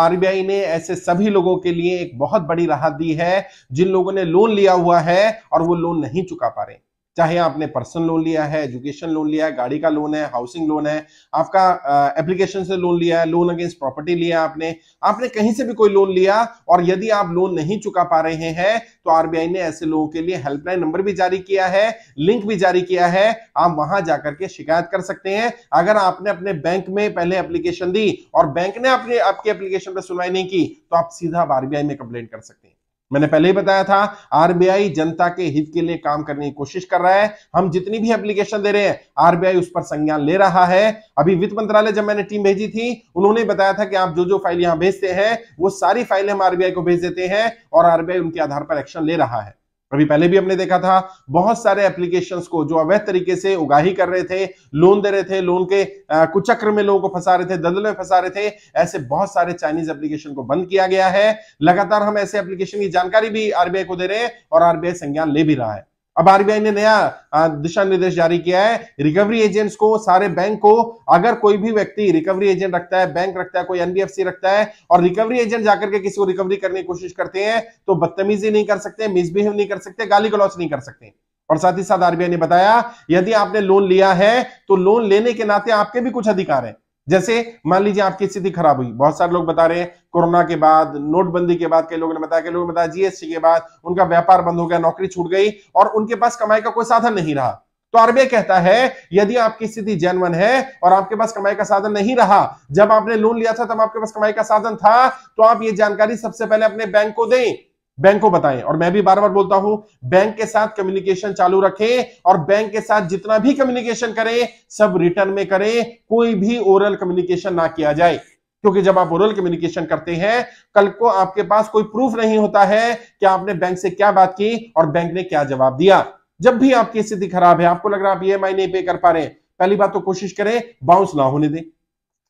RBI ने ऐसे सभी लोगों के लिए एक बहुत बड़ी राहत दी है, जिन लोगों ने लोन लिया हुआ है और वो लोन नहीं चुका पा रहे। चाहे आपने पर्सनल लोन लिया है, एजुकेशन लोन लिया है, गाड़ी का लोन है हाउसिंग लोन है, आपका एप्लीकेशन से लोन लिया है लोन अगेंस्ट प्रॉपर्टी लिया आपने आपने कहीं से भी कोई लोन लिया और यदि आप लोन नहीं चुका पा रहे हैं तो आरबीआई ने ऐसे लोगों के लिए हेल्पलाइन नंबर भी जारी किया है लिंक भी जारी किया है, आप वहाँ जाकर के शिकायत कर सकते हैं। अगर आपने अपने बैंक में पहले एप्लीकेशन दी और बैंक ने अपने, आपकी एप्लीकेशन पर सुनवाई नहीं की तो आप सीधा आरबीआई में कंप्लेन कर सकते हैं। मैंने पहले ही बताया था, आरबीआई जनता के हित के लिए काम करने की कोशिश कर रहा है। हम जितनी भी एप्लीकेशन दे रहे हैं, आरबीआई उस पर संज्ञान ले रहा है। अभी वित्त मंत्रालय जब मैंने टीम भेजी थी, उन्होंने बताया था कि आप जो जो फ़ाइल यहाँ भेजते हैं, वो सारी फाइलें हम आरबीआई को भेज देते हैं और आरबीआई उनके आधार पर एक्शन ले रहा है। अभी पहले भी हमने देखा था, बहुत सारे एप्लीकेशंस को जो अवैध तरीके से उगाही कर रहे थे लोन दे रहे थे लोन के कुचक्र में लोगों को फंसा रहे थे, दलदल में फंसा रहे थे, ऐसे बहुत सारे चाइनीज़ एप्लीकेशन को बंद किया गया है। लगातार हम ऐसे एप्लीकेशन की जानकारी भी आरबीआई को दे रहे हैं और आरबीआई संज्ञान ले भी रहा है। अब आरबीआई ने नया दिशा निर्देश जारी किया है। रिकवरी एजेंट्स को, सारे बैंक को, अगर कोई भी व्यक्ति रिकवरी एजेंट रखता है, बैंक रखता है, कोई एनबीएफसी रखता है, और रिकवरी एजेंट जाकर के किसी को रिकवरी करने की कोशिश करते हैं तो बदतमीजी नहीं कर सकते, मिसबिहेव नहीं कर सकते गाली गलौच नहीं कर सकते। और साथ ही साथ आरबीआई ने बताया, यदि आपने लोन लिया है तो लोन लेने के नाते आपके भी कुछ अधिकार है। जैसे मान लीजिए आपकी स्थिति खराब हुई, बहुत सारे लोग बता रहे हैं, कोरोना के बाद, नोटबंदी के बाद, कई लोगों ने बताया, कई लोगों ने बताया जीएसटी के बाद, उनका व्यापार बंद हो गया, नौकरी छूट गई और उनके पास कमाई का कोई साधन नहीं रहा। तो आरबीआई कहता है, यदि आपकी स्थिति जैनवन है और आपके पास कमाई का साधन नहीं रहा, जब आपने लोन लिया था, तब आपके पास कमाई का साधन था तो आप ये जानकारी सबसे पहले अपने बैंक को दें। बैंक को बताएँ। और मैं भी बार बार बोलता हूँ, बैंक के साथ कम्युनिकेशन चालू रखें और बैंक के साथ जितना भी कम्युनिकेशन करें, सब रिटर्न में करें, कोई भी ओरल कम्युनिकेशन ना किया जाए। क्योंकि जब आप ओरल कम्युनिकेशन करते हैं, कल को आपके पास कोई प्रूफ नहीं होता है कि आपने बैंक से क्या बात की और बैंक ने क्या जवाब दिया। जब भी आपकी स्थिति खराब है, आपको लग रहा है आप ई नहीं पे कर पा रहे पहली बात तो कोशिश करें बाउंस ना होने दें।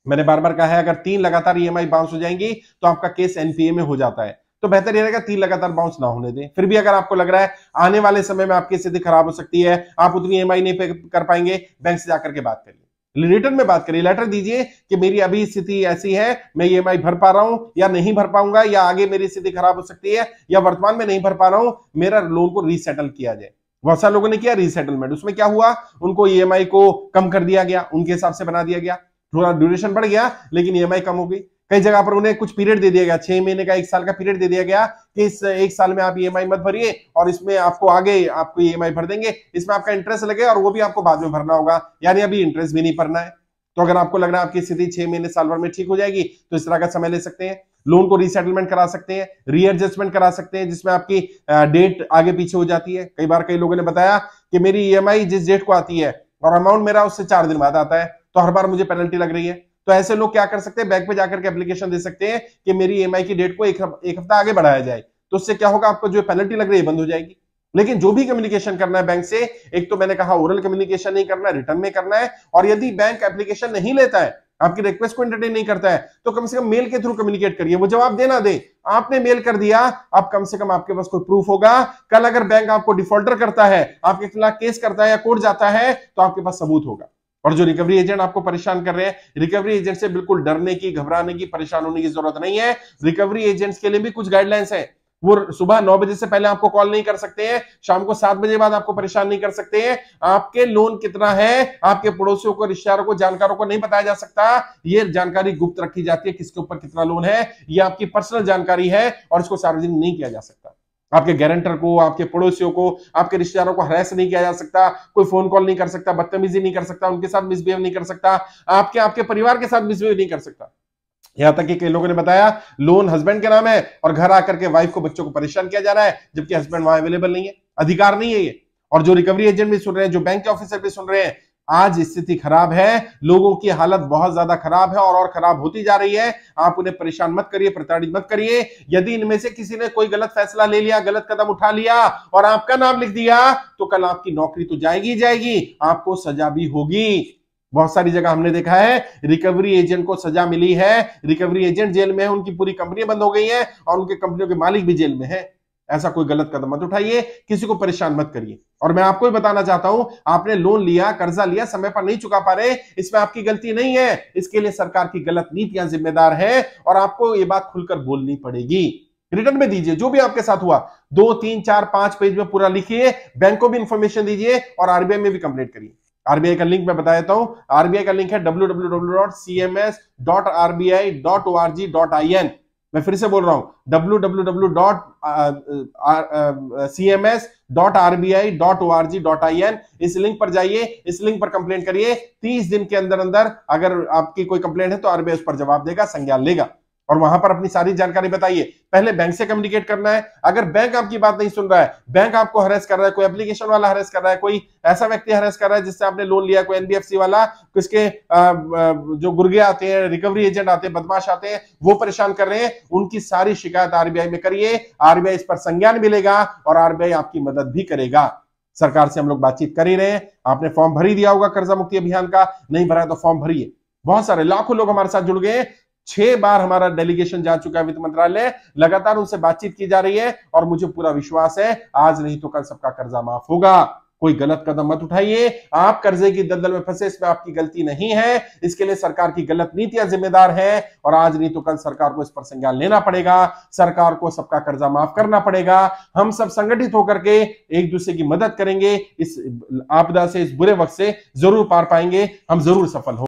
मैंने बार बार कहा है, अगर तीन लगातार ईएमआई बाउंस हो जाएँगी तो आपका केस एनपीए में हो जाता है। तो बेहतर ये रहेगा तीन लगातार बाउंस ना होने दें। फिर भी अगर आपको लग रहा है, आने वाले समय में आपकी स्थिति खराब हो सकती है, आप उतनी ई नहीं पे कर पाएँगे बैंक से जाकर के बात करिए रिटर्न में बात करिए लेटर दीजिए कि मेरी अभी स्थिति ऐसी है, मैं ई भर पा रहा हूँ, या नहीं भर पाऊँगा, या आगे मेरी स्थिति खराब हो सकती है, या वर्तमान में नहीं भर पा रहा हूँ, मेरा लोन को रीसेटल किया जाए। बहुत सारे लोगों ने किया रीसेटलमेंट उसमें क्या हुआ? उनको ईएमआई को कम कर दिया गया, उनके हिसाब से बना दिया गया। थोड़ा ड्यूरेशन बढ़ गया, लेकिन ईएमआई कम हो गई। कई जगह पर उन्हें कुछ पीरियड दे दिया गया, छह महीने का, एक साल का पीरियड दे दिया गया कि इस, एक साल में आप ईएमआई मत भरिए और इसमें आपको आगे आपको ईएमआई भर देंगे। इसमें आपका इंटरेस्ट लगे और वो भी आपको बाद में भरना होगा। यानी अभी इंटरेस्ट भी नहीं भरना है। तो अगर आपको लग रहा है आपकी स्थिति छह महीने, साल भर में ठीक हो जाएगी तो इस तरह का समय ले सकते हैं। लोन को रीसेटलमेंट करा सकते हैं रीएडजस्टमेंट करा सकते हैं, जिसमें आपकी डेट आगे पीछे हो जाती है। कई बार कई लोगों ने बताया कि मेरी ईएमआई जिस डेट को आती है और अमाउंट मेरा उससे चार दिन बाद आता है तो हर बार मुझे पेनल्टी लग रही है। तो ऐसे लोग क्या कर सकते हैं? बैंक पे जाकर के एप्लीकेशन दे सकते हैं कि मेरी ई की डेट को एक, एक हफ़्ता आगे बढ़ाया जाए। तो उससे क्या होगा? आपको जो पेनल्टी लग रही है बंद हो जाएगी। लेकिन जो भी कम्युनिकेशन करना है बैंक से एक तो मैंने कहा ओरल कम्युनिकेशन नहीं करना है रिटर्न में करना है और यदि बैंक एप्लीकेशन नहीं लेता है आपकी रिक्वेस्ट को एंटरटेन नहीं करता है तो कम से कम मेल के थ्रू कम्युनिकेट करिए। वो जवाब देना दे। आपने मेल कर दिया अब कम से कम आपके पास कोई प्रूफ होगा। कल अगर बैंक आपको डिफॉल्टर करता है आपके खिलाफ केस करता है या कोर्ट जाता है तो आपके पास सबूत होगा। और जो रिकवरी एजेंट आपको परेशान कर रहे हैं रिकवरी एजेंट से बिल्कुल डरने की, घबराने की, परेशान होने की ज़रूरत नहीं है। रिकवरी एजेंट्स के लिए भी कुछ गाइडलाइंस है। वो सुबह नौ बजे से पहले आपको कॉल नहीं कर सकते हैं, शाम को सात बजे बाद आपको परेशान नहीं कर सकते हैं। आपके लोन कितना है, आपके पड़ोसियों को, रिश्तेदारों को, जानकारों को नहीं बताया जा सकता। ये जानकारी गुप्त रखी जाती है, किसके ऊपर कितना लोन है, ये आपकी पर्सनल जानकारी है, और इसको सार्वजनिक नहीं किया जा सकता। आपके गारंटर को, आपके पड़ोसियों को, आपके रिश्तेदारों को हरेस नहीं किया जा सकता, कोई फ़ोन कॉल नहीं कर सकता, बदतमीजी नहीं कर सकता, उनके साथ मिसबिहेव नहीं कर सकता, आपके आपके परिवार के साथ मिसबिहेव नहीं कर सकता। यहाँ तक कि कई लोगों ने बताया लोन हस्बैंड के नाम है और घर आकर के वाइफ को बच्चों को परेशान किया जा रहा है, जबकि हस्बैंड वहाँ अवेलेबल नहीं है, अधिकार नहीं है ये। और जो रिकवरी एजेंट भी सुन रहे हैं, जो बैंक के ऑफिसर भी सुन रहे हैं आज स्थिति खराब है, लोगों की हालत बहुत ज़्यादा खराब है और और खराब होती जा रही है। आप उन्हें परेशान मत करिए, प्रताड़ित मत करिए। यदि इनमें से किसी ने कोई गलत फैसला ले लिया, गलत कदम उठा लिया और आपका नाम लिख दिया तो कल आपकी नौकरी तो जाएगी जाएगी, आपको सजा भी होगी। बहुत सारी जगह हमने देखा है, रिकवरी एजेंट को सजा मिली है। रिकवरी एजेंट जेल में है, उनकी पूरी कंपनी बंद हो गई है और उनके कंपनियों के मालिक भी जेल में है। ऐसा कोई गलत कदम मत उठाइए, किसी को परेशान मत करिए। और मैं आपको भी बताना चाहता हूँ, आपने लोन लिया, कर्जा लिया, समय पर नहीं चुका पा रहे, इसमें आपकी गलती नहीं है, इसके लिए सरकार की गलत नीतियाँ जिम्मेदार है और आपको ये बात खुलकर बोलनी पड़ेगी। रिटर्न में दीजिए, जो भी आपके साथ हुआ, दो, तीन, चार, पाँच पेज में पूरा लिखिए, बैंक को भी इंफॉर्मेशन दीजिए और आरबीआई में भी कंप्लेंट करिए। आरबीआई का लिंक मैं बता देता हूँ आरबीआई का लिंक है W W W dot C M S dot RBI dot O R G dot I N मैं फिर से बोल रहा हूँ W W W dot C M S dot RBI dot O R G dot I N इस link पर जाइए, इस लिंक पर कंप्लेंट करिए, तीस दिन के अंदर अंदर अगर आपकी कोई कंप्लेंट है तो आरबीआई उस पर जवाब देगा, संज्ञान लेगा। और वहाँ पर अपनी सारी जानकारी बताइए। पहले बैंक से कम्युनिकेट करना है। अगर बैंक आपकी बात नहीं सुन रहा है बैंक आपको हरेस कर रहा है, कोई एप्लीकेशन वाला हरेस कर रहा है, कोई ऐसा व्यक्ति हरेस कर रहा है जिससे आपने लोन लिया, कोई एनबीएफसी वाला, किसके जो गुर्गे आते हैं रिकवरी एजेंट आते हैं, बदमाश आते हैं, वो परेशान कर रहे हैं। उनकी सारी शिकायत आरबीआई में करिए। आरबीआई इस पर संज्ञान मिलेगा और आरबीआई आपकी मदद भी करेगा। सरकार से हम लोग बातचीत कर ही रहे हैं। आपने फॉर्म भरी दिया होगा कर्जा मुक्ति अभियान का। नहीं भरा तो फॉर्म भरिए। बहुत सारे, लाखों लोग हमारे साथ जुड़ गए छह बार हमारा डेलीगेशन जा चुका है वित्त मंत्रालय। लगातार उनसे बातचीत की जा रही है और मुझे पूरा विश्वास है, आज नहीं तो कल सबका कर्जा माफ़ होगा। कोई गलत कदम मत उठाइए। आप कर्जे की दलदल में फंसे, इसमें आपकी गलती नहीं है। इसके लिए सरकार की गलत नीतियाँ जिम्मेदार है और आज नहीं तो कल सरकार को इस पर संज्ञान लेना पड़ेगा। सरकार को सबका कर्जा माफ़ करना पड़ेगा। हम सब संगठित होकर के एक दूसरे की मदद करेंगे। इस आपदा से, इस बुरे वक्त से ज़रूर पार पाएँगे। हम ज़रूर सफल हो